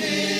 Deus.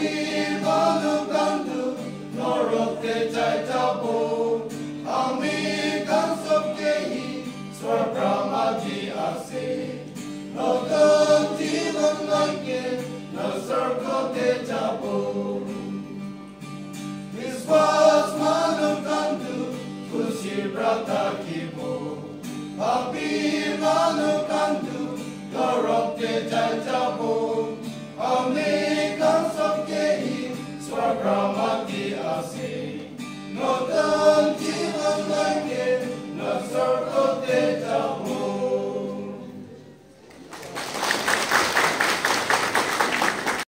be.